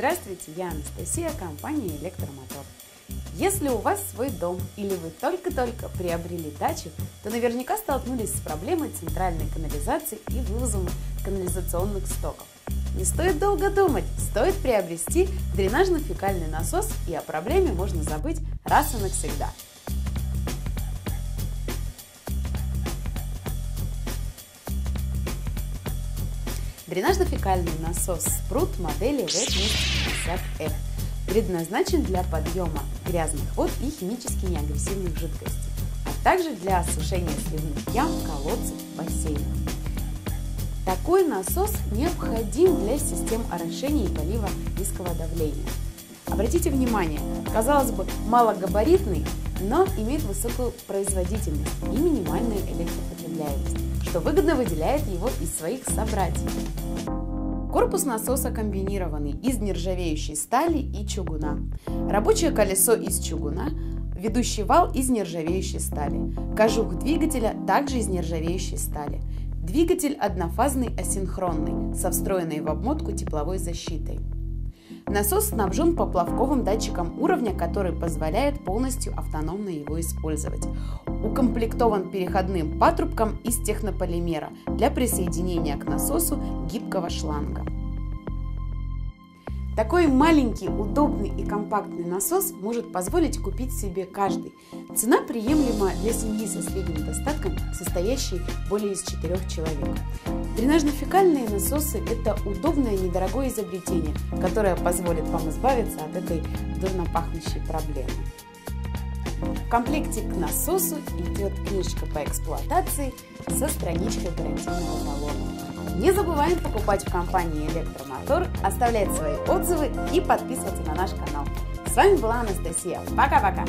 Здравствуйте, я Анастасия, компания Электромотор. Если у вас свой дом или вы только-только приобрели дачу, то наверняка столкнулись с проблемой центральной канализации и вывозом канализационных стоков. Не стоит долго думать, стоит приобрести дренажно-фекальный насос и о проблеме можно забыть раз и навсегда – Дренажно-фекальный насос Спрут модели V250F предназначен для подъема грязных вод и химически неагрессивных жидкостей, а также для осушения сливных ям, колодцев, бассейнов. Такой насос необходим для систем орошения и полива низкого давления. Обратите внимание, казалось бы, малогабаритный, но имеет высокую производительность и минимальную электропотребляемость что выгодно выделяет его из своих собратьев. Корпус насоса комбинированный из нержавеющей стали и чугуна. Рабочее колесо из чугуна, ведущий вал из нержавеющей стали. Кожух двигателя также из нержавеющей стали. Двигатель однофазный асинхронный, со встроенной в обмотку тепловой защитой. Насос снабжен поплавковым датчиком уровня, который позволяет полностью автономно его использовать. Укомплектован переходным патрубком из технополимера для присоединения к насосу гибкого шланга. Такой маленький, удобный и компактный насос может позволить купить себе каждый. Цена приемлема для семьи со средним достатком, состоящей более из 4 человек. Дренажно-фекальные насосы – это удобное недорогое изобретение, которое позволит вам избавиться от этой дурно пахнущей проблемы. В комплекте к насосу идет книжка по эксплуатации со страничкой гарантийного талона. Не забываем покупать в компании Электромотор, оставлять свои отзывы и подписываться на наш канал. С вами была Анастасия. Пока-пока!